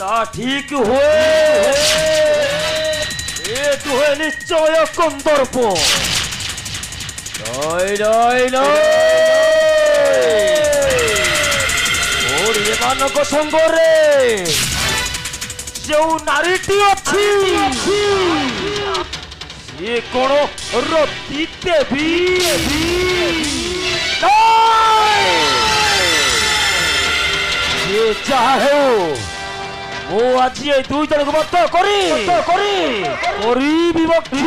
তা ঠিক হয়ে নিশ্চয় কন্দর্প নয় নয় নয় এମାନଙ୍କ সঙ্গରେ ଯେଉଁ ନାରୀଟି ଅଛି ସିଏ କ'ଣ ও আজি এই দুই জনক মত করি করি করি বিভক্তি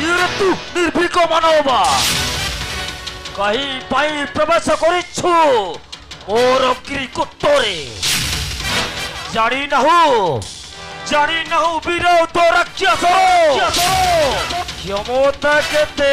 নিরতু নির্ভীক মানবা কহি পাই প্রবেশ করিছু মোর অগ্নি কুত্তরে জানি নাহু জানি নাহু বীর তো রাক্ষস ক্ষমতা কেতে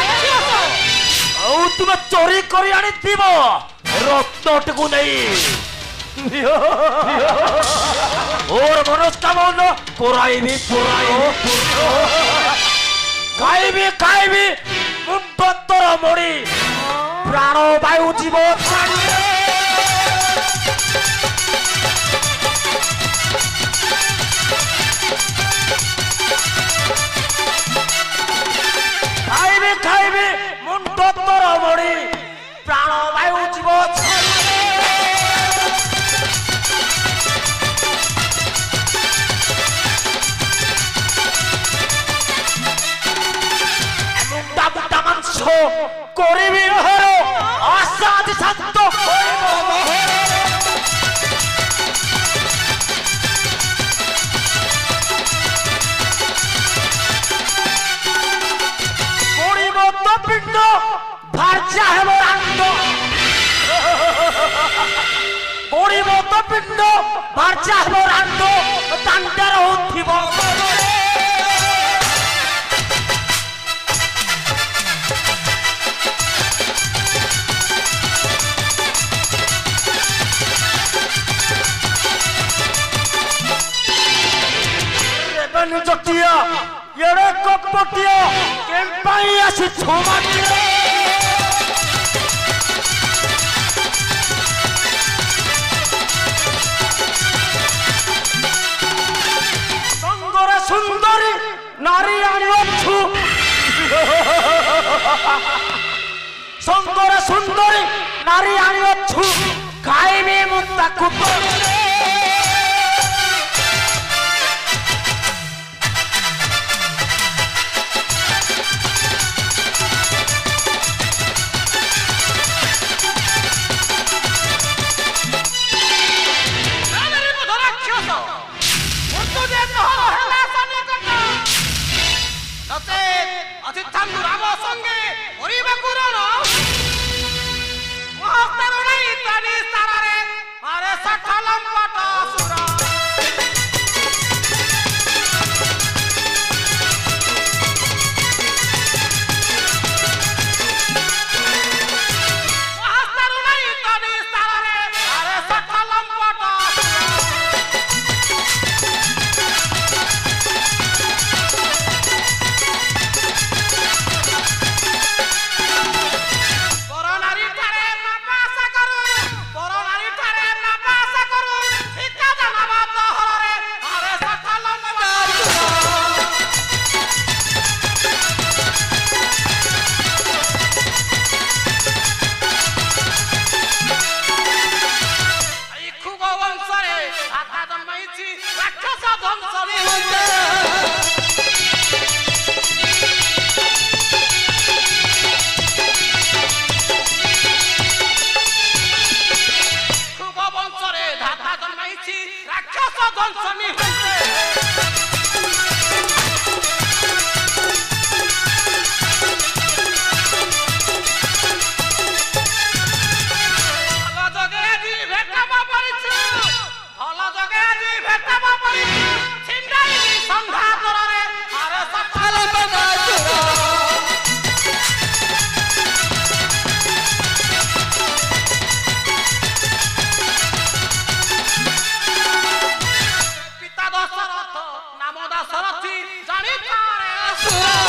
ଆଉ ତୁମେ ଚୋରି କରି ଆଣିଥିବ ରତ୍ନଟିକୁ ନେଇ ମୋର ମନସ୍କାମନ କରାଇବି କରାଇବି ଖାଇବି ଖାଇବି ମୁଣ୍ଡ ତର ମୋଡ଼ି ପ୍ରାଣବାୟୁ ଯିବ ପ୍ରାଣ তত্তর মরি প্রাণবায়ু জীবন පිට්ට පර්චාහෝරන්තෝ තන්ටර උත්තිබෝ ଚଟିଆ ଏଡ଼େ କପଟିଆ କେନ୍ ପାଇଁ ଆସି ଛମାଟିଆ করে সুন্দরী নারী আমি হচ্ছু গাইবে মুক্তা কুপুরে salatı tanıtmaya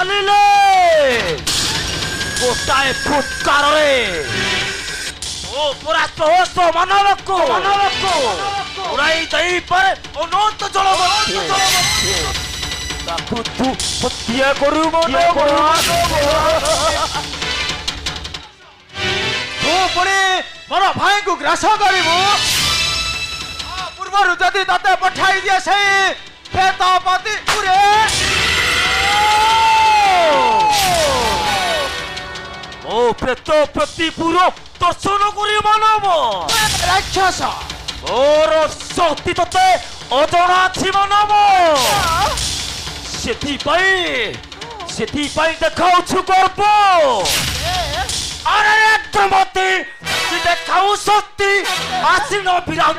জানিলে ଗୋଟାଏ ଫୁଟକାରରେ ଓ ପୁରା ସହସ ମାନବକୁ ମାନବକୁ ଉଡ଼ାଇ ଦେଇପାରେ ଅନନ୍ତ ଜଳ ତାକୁ ତୁ ହତ୍ୟା କରିବୁ ତୁ ପୁଣି ମୋର ଭାଇଙ୍କୁ ଗ୍ରାସ କରିବୁ ପୂର୍ବରୁ ଯଦି ତତେ ପଠାଇ ଦିଏ ସେଇ ପ୍ରେତ ପତି ମୋ ପ୍ରେତ ପ୍ରତିପୁର ଦର୍ଶନ କରି ମାନବ ରାକ୍ଷସ ମୋର ଶକ୍ତି ତତେ ଅଜଣା ଅଛି ମାନବ ସେଥିପାଇଁ ସେଥିପାଇଁ ଦେଖାଉଛୁ ଗର୍ବ ଆରେ ମତେ দেখাও সত্যি আসিল বিরাট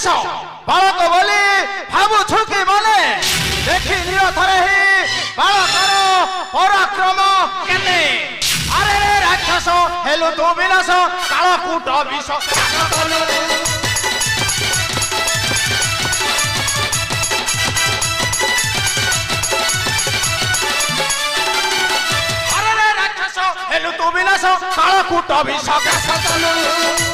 ଦେଶ ବାଳକ ବୋଲି ଭାବୁଛୁ କି ମାନେ ଦେଖି ନିଅ ଥରେ ହିଁ ବାଳକର ପରାକ୍ରମ କେତେ ଆରେ ରାକ୍ଷସ ହେଲୁ ତୁ ବିନାଶ କାଳକୁଟ ବିଷ ହେଲୁ ତୁ ବିନାଶ କାଳକୁଟ ବିଷ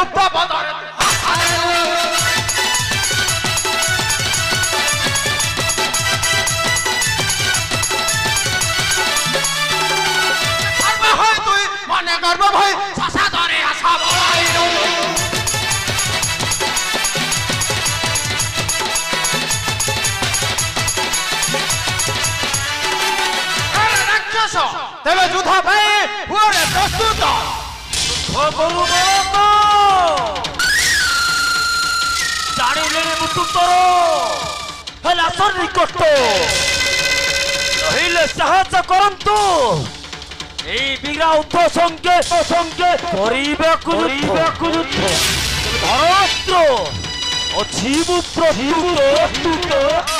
कुत्ता बंद हो মনে করবো ভাই শশা ধরে আসা বলাই রাক্ষস তেবে যুদ্ধ ভাই প্রস্তুত ମୁତୁତର ହେଲା ସନ୍ନିକଟ ରହିଲେ ସାହାଯ୍ୟ କରନ୍ତୁ এই বিরাউত সঙ্গে সঙ্গে পরিবেকু পরিবেকু ধরস্ত্র ও জীব প্রভূত